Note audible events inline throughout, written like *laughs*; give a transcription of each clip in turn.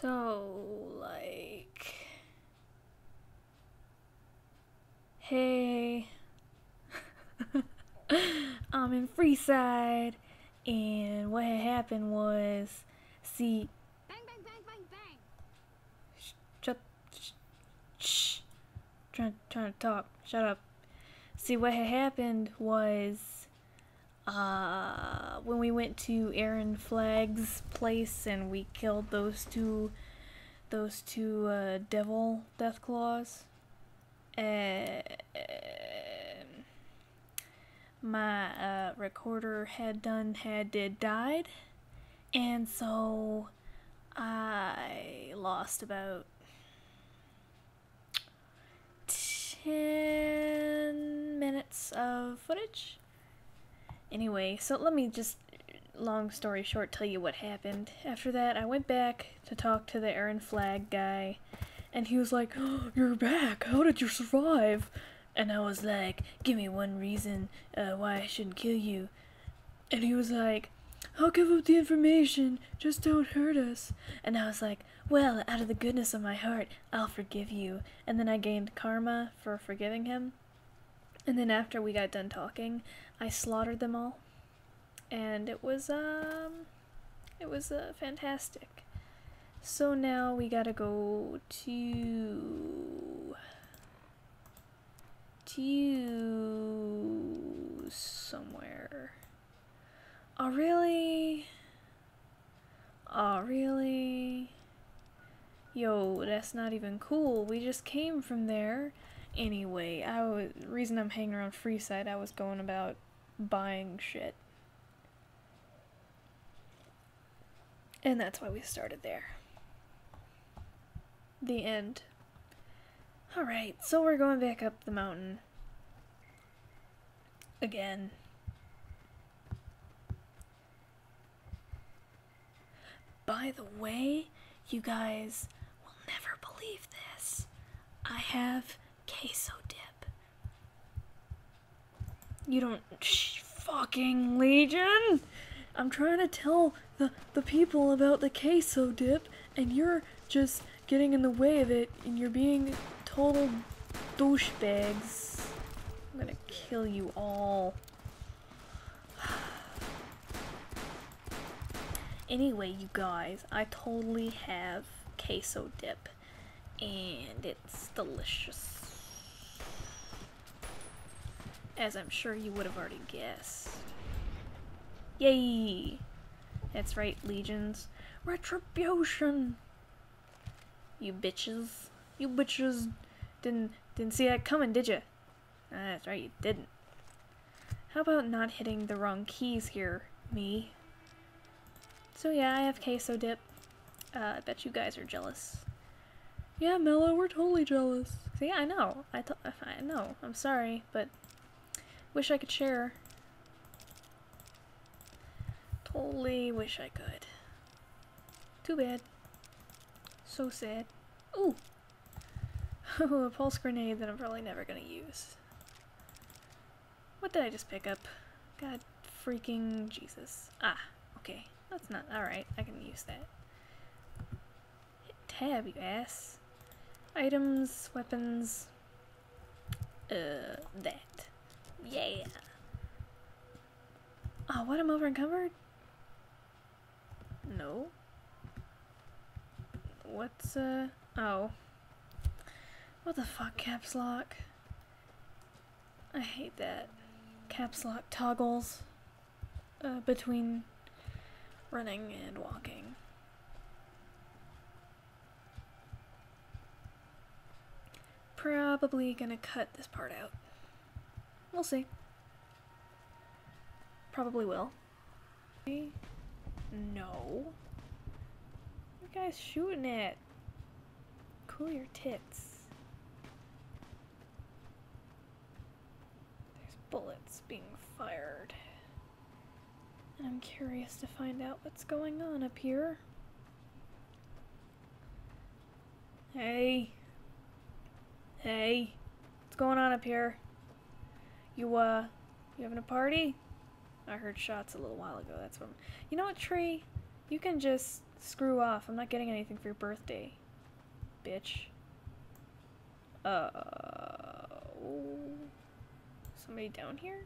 So, like. Hey. *laughs* I'm in Freeside, and what had happened was. See. Bang, bang, bang, bang, bang. Shut. Shh. shh. Trying, trying to talk. Shut up. See, what had happened was. Uh, when we went to Aaron Flagg's place and we killed those two, those two uh, devil death claws, uh, my uh, recorder had done had did died, and so I lost about ten minutes of footage. Anyway, so let me just, long story short, tell you what happened. After that, I went back to talk to the Aaron Flagg guy, and he was like, oh, You're back! How did you survive? And I was like, Give me one reason uh, why I shouldn't kill you. And he was like, I'll give up the information, just don't hurt us. And I was like, Well, out of the goodness of my heart, I'll forgive you. And then I gained karma for forgiving him. And then after we got done talking, I slaughtered them all. And it was um it was uh, fantastic. So now we got to go to to somewhere. Oh really? Oh really? Yo, that's not even cool. We just came from there. Anyway, I was reason I'm hanging around Freeside. I was going about buying shit, and that's why we started there. The end. All right, so we're going back up the mountain again. By the way, you guys will never believe this. I have queso dip. You don't fucking legion. I'm trying to tell the the people about the queso dip and you're just getting in the way of it and you're being total douchebags. I'm to kill you all. *sighs* Anyway, you guys, I totally have queso dip and it's delicious. As I'm sure you would have already guessed. Yay! That's right, legions. Retribution! You bitches. You bitches didn't didn't see that coming, did you? Ah, that's right, you didn't. How about not hitting the wrong keys here, me? So yeah, I have queso dip. Uh, I bet you guys are jealous. Yeah, Mellow, we're totally jealous. See, I know. I, I know. I'm sorry, but wish I could share. Totally wish I could. Too bad. So sad. Ooh! *laughs* a pulse grenade that I'm probably never gonna use. What did I just pick up? God freaking Jesus. Ah, okay. That's not alright. I can use that. Hit tab, you ass. Items, weapons. Uh, that. Yeah. Oh, what? I'm over encumbered? No. What's, uh, oh. What the fuck, caps lock? I hate that. Caps lock toggles uh, between running and walking. Probably gonna cut this part out. We'll see. Probably will. No. What guy's shooting it. Cool your tits. There's bullets being fired. And I'm curious to find out what's going on up here. Hey. Hey. What's going on up here? You, uh, you having a party? I heard shots a little while ago, that's what I'm... You know what, Tree? You can just Screw off. I'm not getting anything for your birthday. Bitch. Uh. Somebody down here?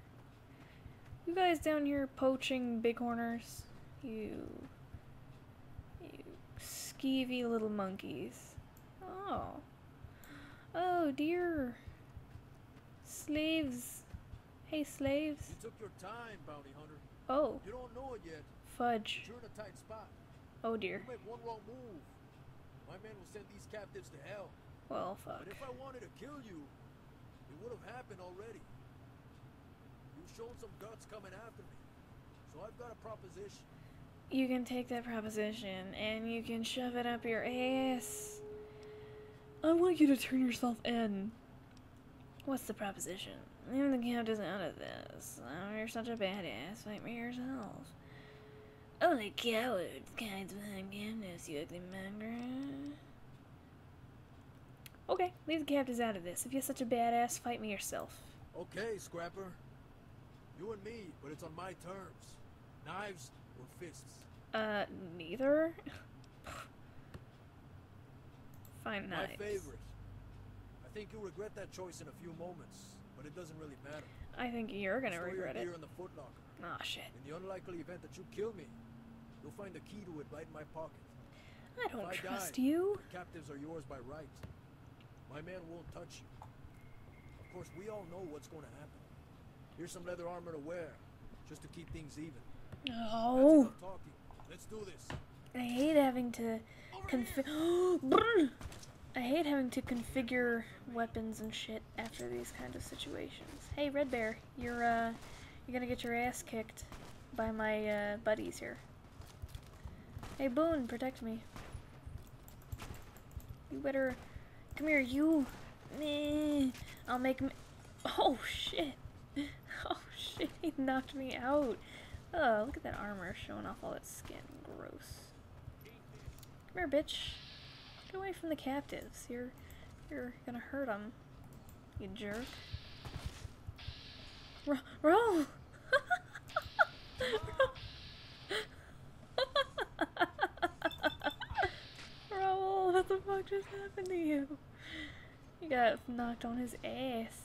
You guys down here poaching bighorners? You. You skeevy little monkeys. Oh. Oh dear. Slaves. Hey, slaves. You took your time, bounty hunter. Oh, You don't know it yet. fudge. You're in a tight spot. Oh You dear. make one wrong move. My men will send these captives to hell. Well, fuck. But if I wanted to kill you, it would have happened already. You've shown some guts coming after me. So I've got a proposition. You can take that proposition and you can shove it up your ass. I want you to turn yourself in. What's the proposition? Leave the captives out of this. Oh, you're such a badass. Fight me yourself. Only cowards kinds behind captives, you ugly mongrel. Okay, leave the captives out of this. If you're such a badass, fight me yourself. Okay, Scrapper. You and me, but it's on my terms. Knives or fists. Uh, neither? Fine My favorite. I think you'll regret that choice in a few moments, but it doesn't really matter. I think you're gonna Store regret your it. in the footlocker. Aw, shit. In the unlikely event that you kill me, you'll find the key to it right in my pocket. I don't I trust die, you. The captives are yours by right. My man won't touch you. Of course, we all know what's going to happen. Here's some leather armor to wear, just to keep things even. Oh. No. Let's do this. I hate having to configure. *gasps* *gasps* I hate having to configure weapons and shit after these kind of situations. Hey, Red Bear, you're uh, you're gonna get your ass kicked by my uh, buddies here. Hey, Boone, protect me. You better come here, you. Me! I'll make. Me- oh shit! *laughs* Oh shit! He knocked me out. Oh, look at that armor showing off all that skin. Gross. Come here, bitch. Get away from the captives. You're, you're gonna hurt them. You jerk. Ro- roll. *laughs* Raul, what the fuck just happened to you? You got knocked on his ass.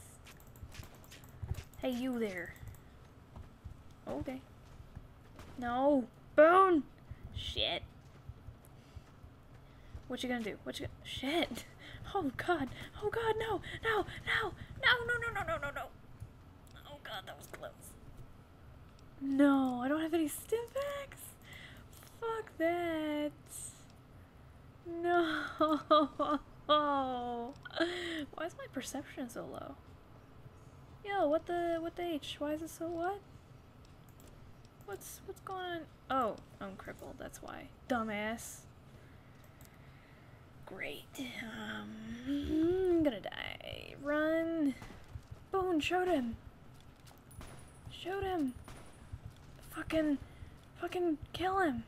Hey, you there. Okay. No. Boone! Shit. What you gonna do? What you gonna... Shit. Oh god. Oh god, no. No. No. No, no, no, no, no, no, no. Oh god, that was close. No, I don't have any stim packs. Fuck that. No. *laughs* Why is my perception so low? Yo, what the what the H? Why is it so what? What's what's going on? Oh, I'm crippled. That's why. Dumbass. Great. Um, I'm gonna die. Run. Boone, shoot him. Shoot him. Fucking, fucking kill him.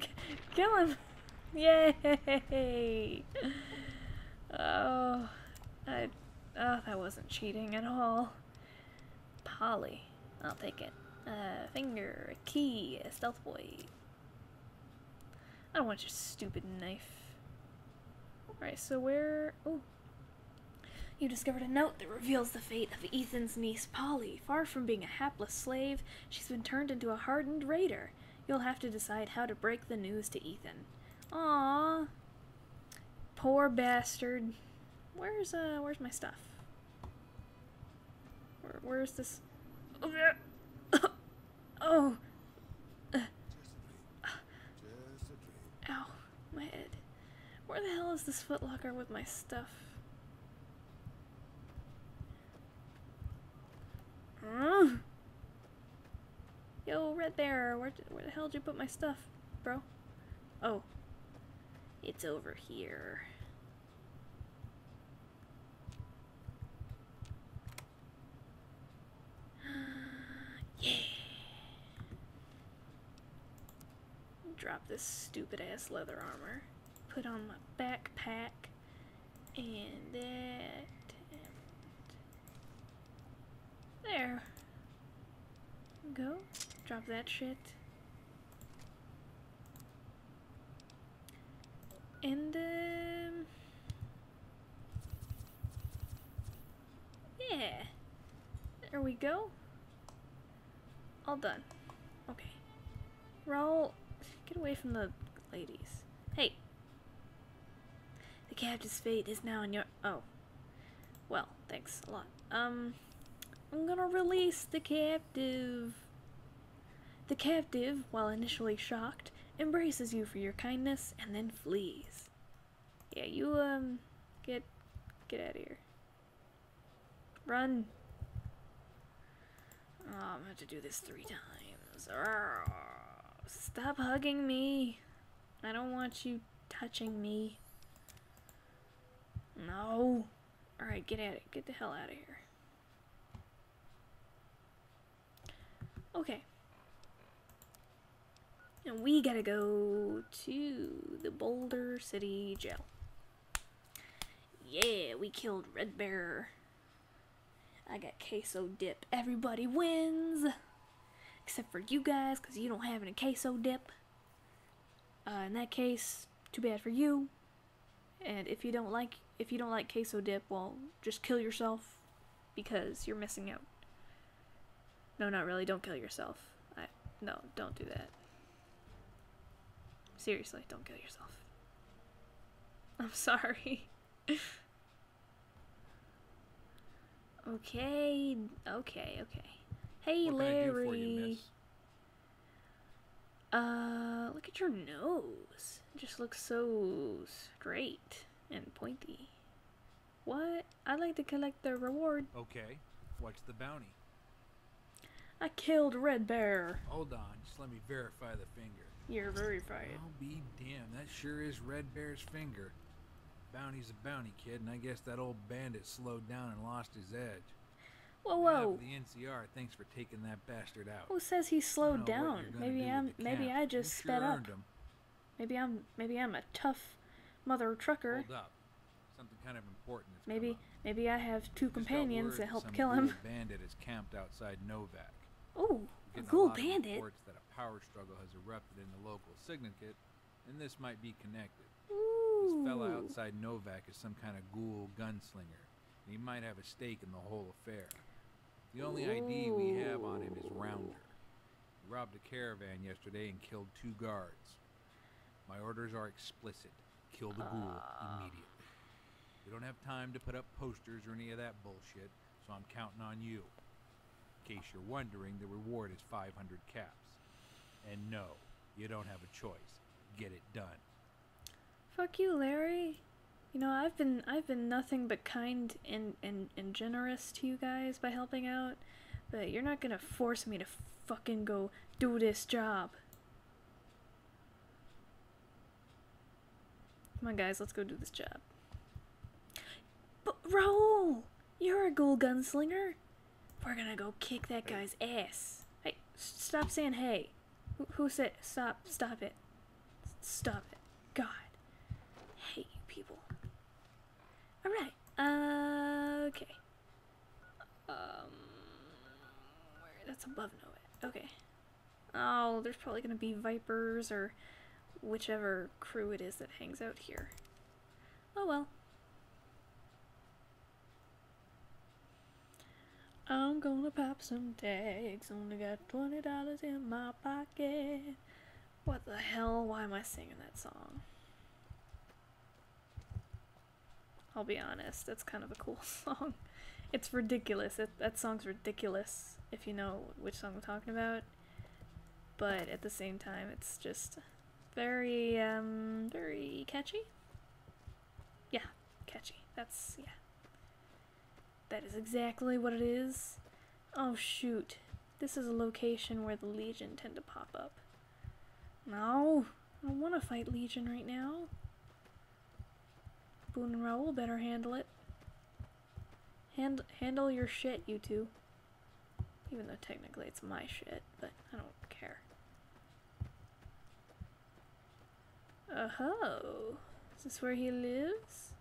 K- *laughs* kill him. *laughs* Yay. Oh, I, oh, that wasn't cheating at all. Polly. I'll take it. A finger, a key, a stealth boy. I don't want your stupid knife. So where. Oh. You discovered a note that reveals the fate of Ethan's niece, Polly. Far from being a hapless slave, she's been turned into a hardened raider. You'll have to decide how to break the news to Ethan. Aww. Poor bastard. Where's, uh, where's my stuff? Where, where's this? Oh *coughs* Oh, there. oh. Just a dream. Just a dream. Ow, my head. Where the hell is this footlocker with my stuff? Huh? Yo, Red Bear, where, where the hell did you put my stuff, bro? Oh. It's over here. *gasps* yeah. Drop this stupid ass leather armor. Put on my backpack. And that. And there. Go. Drop that shit. And, um. Yeah. There we go. All done. Okay. Raul, get away from the ladies. Captive's fate is now in your. Oh. Well, thanks a lot. Um. I'm gonna release the captive. The captive, while initially shocked, embraces you for your kindness and then flees. Yeah, you, um, get, get out of here. Run. Oh, I'm gonna have to do this three times. Stop hugging me. I don't want you touching me. No. Alright, get at it. Get the hell out of here. Okay. And we gotta go to the Boulder City Jail. Yeah, we killed Red Bear. I got queso dip. Everybody wins! Except for you guys, because you don't have any queso dip. Uh, in that case, too bad for you. And if you don't like if you don't like queso dip, well, just kill yourself because you're missing out. No, not really. Don't kill yourself. I no, don't do that. Seriously, don't kill yourself. *laughs* I'm sorry. *laughs* okay, okay, okay. Hey, What can I do for you, Larry. miss? Uh, look at your nose. It just looks so straight and pointy. What? I'd like to collect the reward. Okay, what's the bounty? I killed Red Bear. Hold on, just let me verify the finger. You're verified. I'll be damned, that sure is Red Bear's finger. Bounty's a bounty, kid, and I guess that old bandit slowed down and lost his edge. Whoa, whoa. the NCR, thanks for taking that bastard out. Who says he slowed don't know what down? Maybe do I'm. Maybe. I just sure sped up. earned 'em. Maybe I'm. Maybe I'm a tough mother trucker. Hold up, something kind of important. Maybe. Maybe I have two companions that that help kill him. bandit is camped outside Novac. Oh, a ghoul bandit. Reports that a power struggle has erupted in the local syndicate, and this might be connected. This Ooh. fella outside Novac is some kind of ghoul gunslinger, and he might have a stake in the whole affair. The only ID we have on him is Rounder. He robbed a caravan yesterday and killed two guards. My orders are explicit. Kill the ghoul ah. immediately. We don't have time to put up posters or any of that bullshit, so I'm counting on you. In case you're wondering, the reward is 500 caps. And no, you don't have a choice. Get it done. Fuck you, Larry. You know, I've been I've been nothing but kind and, and, and generous to you guys by helping out, but you're not gonna force me to fucking go do this job. Come on, guys, let's go do this job. But Raul, you're a ghoul gunslinger. We're gonna go kick that guy's ass. Hey, stop saying hey. Who, who said stop? Stop it. Stop it. God. Hate you people. Alright. Uh, okay. Um, where, that's above Noah. Okay. Oh, there's probably gonna be vipers or whichever crew it is that hangs out here. Oh well. I'm gonna pop some tags. Only got twenty dollars in my pocket. What the hell? Why am I singing that song? I'll be honest, that's kind of a cool *laughs* song. It's ridiculous. It, that song's ridiculous if you know which song I'm talking about. But at the same time, it's just very, um, very catchy. Yeah, catchy. That's, yeah. That is exactly what it is. Oh shoot. This is a location where the Legion tend to pop up. No, I don't want to fight Legion right now. Boone and Raul better handle it. Hand handle your shit, you two. Even though technically it's my shit, but I don't Oh, is this where he lives?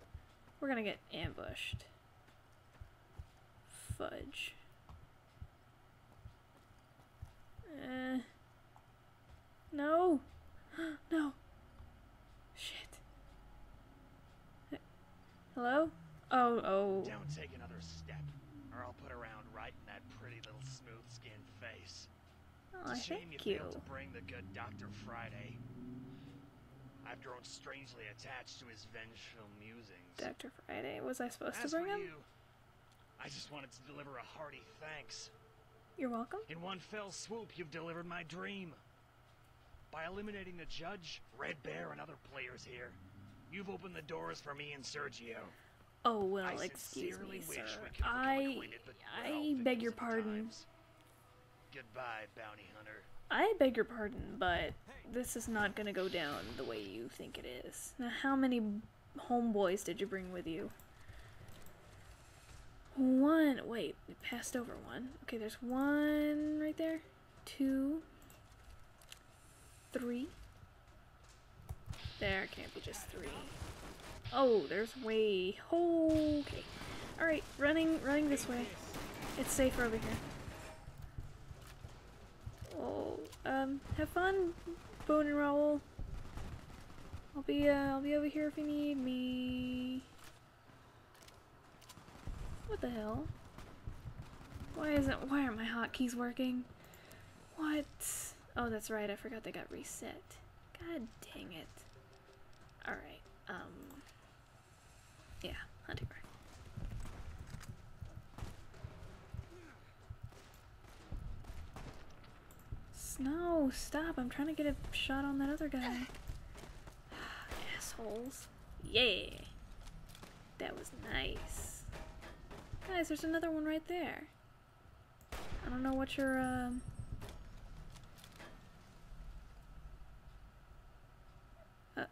We're gonna get ambushed. Fudge. Eh. No. *gasps* no. Shit. Hello? Oh, oh. Don't take another step, or I'll put around right in that pretty little smooth-skinned face. Oh, It's a shame thank you you. failed to bring the good Dr. Friday. I've grown strangely attached to his vengeful musings. Dr. Friday, was I supposed As to bring him? you, I just wanted to deliver a hearty thanks. You're welcome. In one fell swoop, you've delivered my dream. By eliminating the judge, Red Bear, and other players here, you've opened the doors for me and Sergio. Oh, well, I excuse sincerely me, wish sir. we could become I acquainted, but we're I beg your pardon. times. Goodbye, bounty hunter. I beg your pardon, but this is not gonna go down the way you think it is. Now, how many homeboys did you bring with you? One. Wait, we passed over one. Okay, there's one right there. Two. Three. There can't be just three. Oh, there's way. Oh, Okay. Alright, running, running this way. It's safer over here. Oh, um, have fun, Boone and Raul. I'll be, uh, I'll be over here if you need me. What the hell? Why isn't, why aren't my hotkeys working? What? Oh, that's right, I forgot they got reset. God dang it. Alright, um, yeah, hunting No, stop. I'm trying to get a shot on that other guy. *sighs* Assholes. Yeah. That was nice. Guys, there's another one right there. I don't know what your, um... Uh.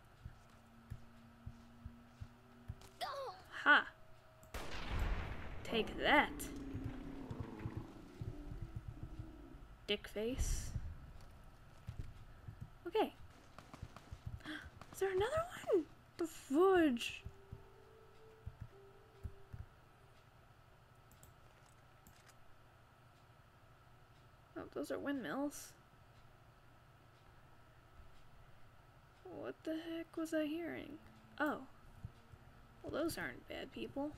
Ha! Take that. Dick face. Okay. Is there another one? The fudge. Oh, those are windmills. What the heck was I hearing? Oh. Well, those aren't bad people.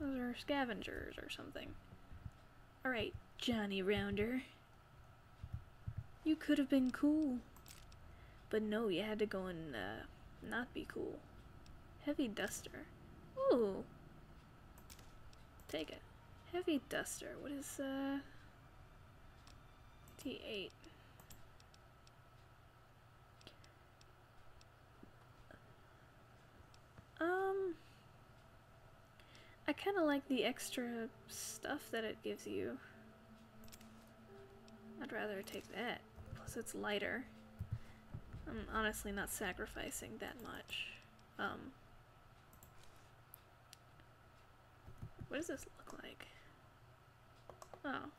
Those are scavengers or something. Alright, Johnny Rounder. You could have been cool. But no, you had to go and uh, not be cool. Heavy duster. Ooh. Take it. Heavy duster. What is uh T8? Um I kind of like the extra stuff that it gives you. I'd rather take that. Plus it's lighter. I'm honestly not sacrificing that much. Um, what does this look like? Oh.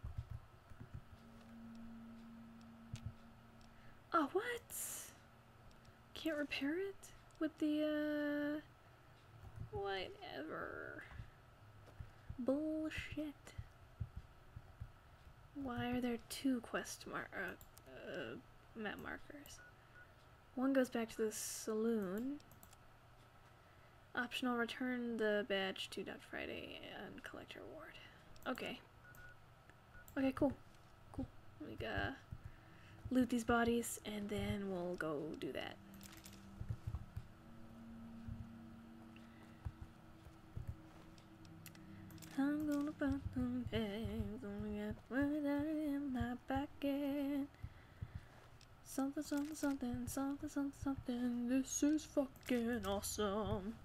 Oh, what? Can't repair it with the, uh, whatever. Bullshit. Why are there two quest mar- uh, uh, map markers? One goes back to the saloon. Optional return the badge to Doc Friday and collect your reward. Okay. Okay, cool. Cool. We gotta loot these bodies and then we'll go do that. I'm gonna find some what I in my pocket. Something, something, something, something, something, something. This is fucking awesome.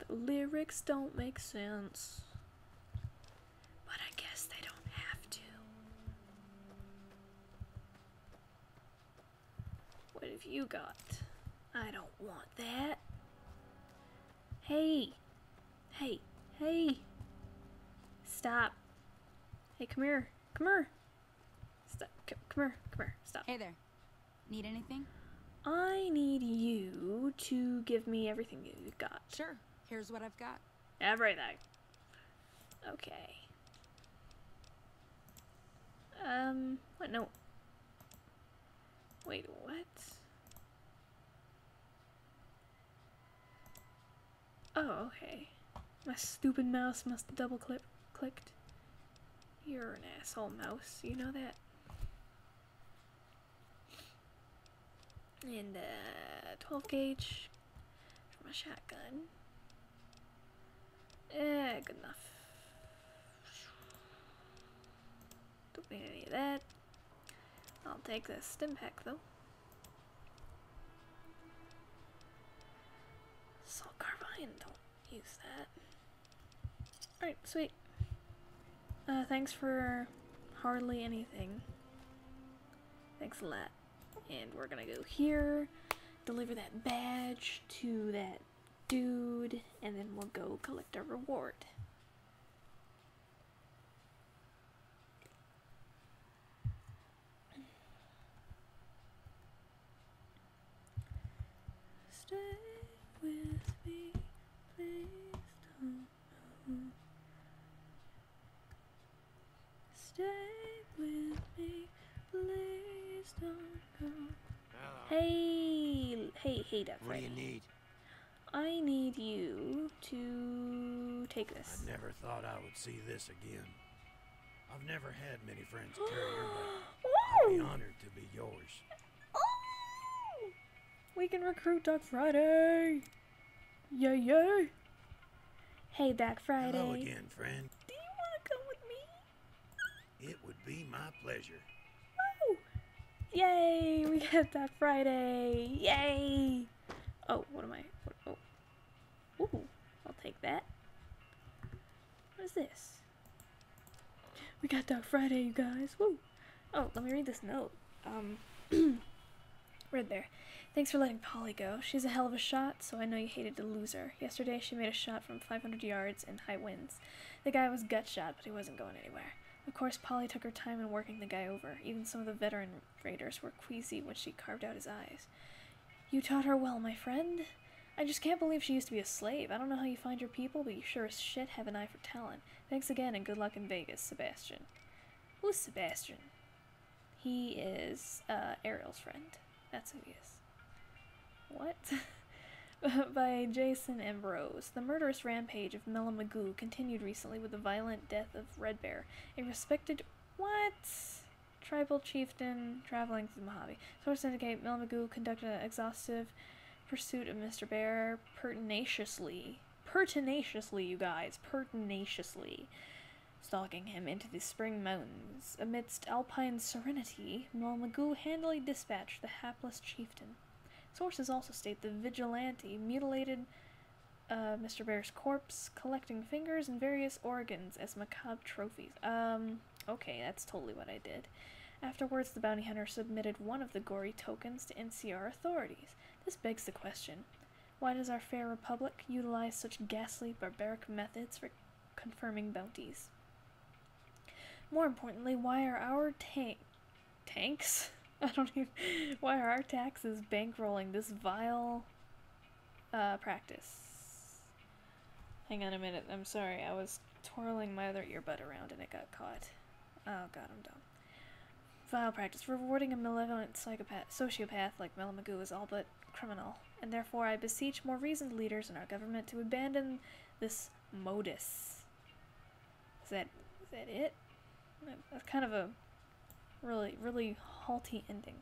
The lyrics don't make sense. But I guess they don't have to. What have you got? I don't want that. Hey. Hey. Hey. Stop. Hey, come here. Come here. Stop. Come here. Come here. Stop. Hey there. Need anything? I need you to give me everything you got. Sure. Here's what I've got. Everything. Okay. Um, what? No. Wait, what? Oh, okay. My stupid mouse must have double click clicked. You're an asshole mouse, you know that? And uh 12 gauge for my shotgun. Eh, good enough. Don't need any of that. I'll take the stim pack though. Salt carbine, don't use that. Alright, sweet. Uh, thanks for hardly anything. Thanks a lot. And we're gonna go here, deliver that badge to that dude, and then we'll go collect our reward. Stay with me, please don't go. Stay with me, please don't go. Hey, hey, hey, Doc What do you need? I need you to take this. I never thought I would see this again. I've never had many friends carry your weight. *gasps* I'd be oh! honored to be yours. Oh! We can recruit Doc Friday. Yay, yay. Hey, Doc Friday. Hello again, friend. Do you want to come with me? It would be my pleasure. Yay! We got Doc Friday. Yay! Oh, what am I? What, oh. Ooh, I'll take that. What is this? We got Doc Friday, you guys. Woo! Oh, let me read this note. Um, *clears throat* read there. Thanks for letting Polly go. She's a hell of a shot, so I know you hated to lose her. Yesterday, she made a shot from 500 yards in high winds. The guy was gut shot, but he wasn't going anywhere. Of course, Polly took her time in working the guy over. Even some of the veteran raiders were queasy when she carved out his eyes. You taught her well, my friend. I just can't believe she used to be a slave. I don't know how you find your people, but you sure as shit have an eye for talent. Thanks again, and good luck in Vegas, Sebastian. Who's Sebastian? He is uh, Ariel's friend. That's who he is. What? *laughs* *laughs* By Jason Ambrose. The murderous rampage of Mellow Magoo continued recently with the violent death of Red Bear, a respected. What? Tribal chieftain traveling through the Mojave. Sources indicate Mellow Magoo conducted an exhaustive pursuit of Mr. Bear pertinaciously. Pertinaciously, you guys. Pertinaciously stalking him into the spring mountains. Amidst alpine serenity, Magoo handily dispatched the hapless chieftain. Sources also state the vigilante mutilated uh, Mr. Bear's corpse, collecting fingers and various organs as macabre trophies. Um, okay, that's totally what I did. Afterwards, the bounty hunter submitted one of the gory tokens to NCR authorities. This begs the question why does our fair republic utilize such ghastly, barbaric methods for confirming bounties? More importantly, why are our tank tanks? *laughs* I don't even. Why are our taxes bankrolling this vile uh, practice? Hang on a minute. I'm sorry. I was twirling my other earbud around and it got caught. Oh god, I'm dumb. Vile practice. Rewarding a malevolent psychopath, sociopath like MellowMagoo is all but criminal, and therefore I beseech more reasoned leaders in our government to abandon this modus. Is that is that it? That's kind of a really, really halty ending.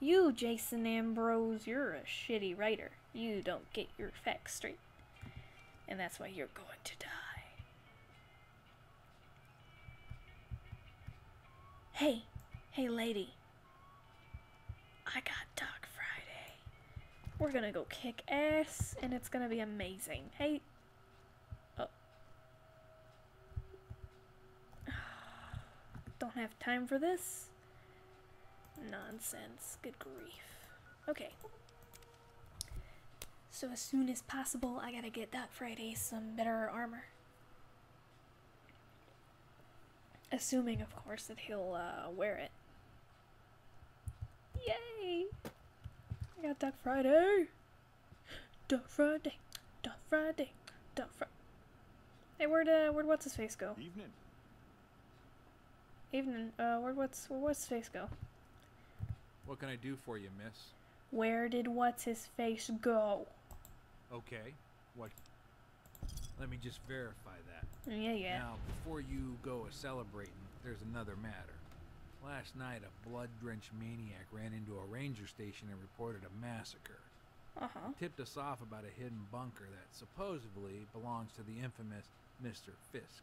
You, Jason Ambrose, you're a shitty writer. You don't get your facts straight. And that's why you're going to die. Hey, hey, lady. I got Doc Friday. We're gonna go kick ass, and it's gonna be amazing. Hey. Oh. *sighs* Don't have time for this. Nonsense. Good grief. Okay. So as soon as possible, I gotta get Doc Friday some better armor. Assuming, of course, that he'll uh, wear it. Yay! I got Doc Friday! Doc Friday! Doc Friday! Doc Friday! Hey, where'd, uh, where'd what's his face go? Evening. Evening. Uh, where'd what's, where'd what's his face go? What can I do for you, miss? Where did what's his face go? Okay. What Let me just verify that. Yeah, yeah. Now, before you go a celebrating, there's another matter. Last night, a blood-drenched maniac ran into a ranger station and reported a massacre. Uh huh. Tipped us off about a hidden bunker that supposedly belongs to the infamous Mr. Fisk.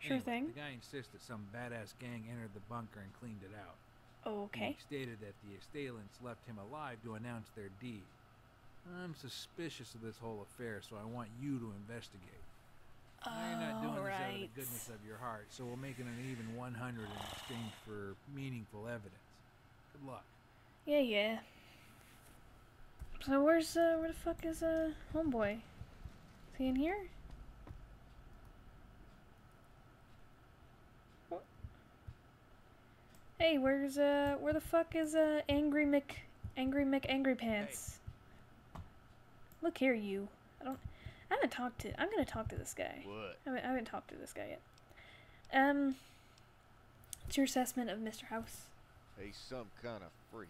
Sure Anyway, thing. The guy insists that some badass gang entered the bunker and cleaned it out. Okay. He stated that the assailants left him alive to announce their deed. I'm suspicious of this whole affair, so I want you to investigate. Now, you're not doing this out of the goodness of your heart, so we'll make it an even 100 in exchange for meaningful evidence. Good luck. Yeah, yeah. So where's uh where the fuck is uh homeboy? Is he in here? Hey, where's uh where the fuck is uh angry Mick angry Mick angry pants? Look here, you. I don't. I haven't talked to. I'm gonna talk to this guy. What? I haven't, I haven't talked to this guy yet. Um, what's your assessment of Mr. House? He's some kind of freak,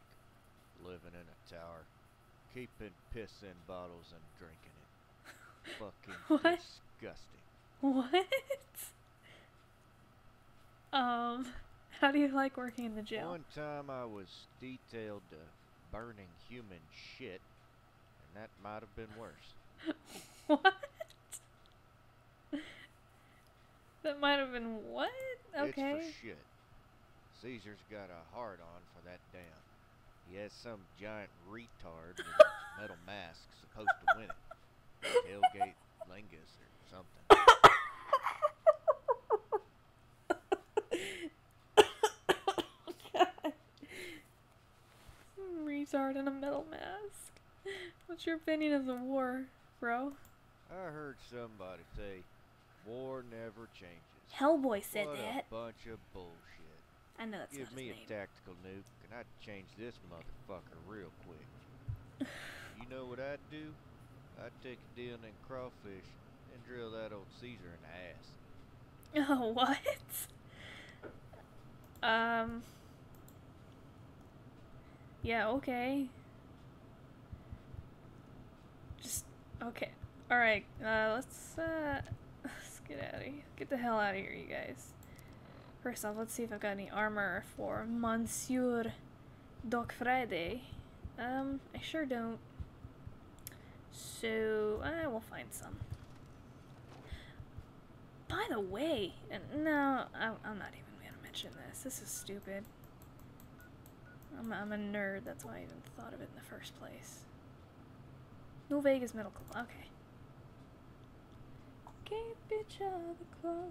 living in a tower, keeping piss in bottles and drinking it. *laughs* Fucking What? disgusting. What? *laughs* Um, *laughs* how do you like working in the jail? One time I was detailed to burning human shit, and that might have been worse. *laughs* What? that might have been what? Okay. It's for shit. Caesar's got a hard on for that damn. He has some giant retard with a *laughs* metal mask supposed to win it. Tailgate Lingus or something. Retard in a metal mask. What's your opinion of the war, bro? I heard somebody say, war never changes. Hellboy said what that. a bunch of bullshit. I know that's Give me a name. tactical nuke and I'd change this motherfucker real quick. you know what I'd do? I'd take a deal in crawfish and drill that old Caesar in the ass. *laughs* Oh, what? Um. Yeah, okay. Just, okay. Alright, uh, let's, uh, *laughs* let's get out of here. Get the hell out of here, you guys. First off, let's see if I've got any armor for Monsieur Doc Friday. Um, I sure don't. So, I will find some. By the way, no, I'm not even gonna mention this. This is stupid. I'm, I'm a nerd, that's why I even thought of it in the first place. New Vegas Medical, okay. Can't out the club.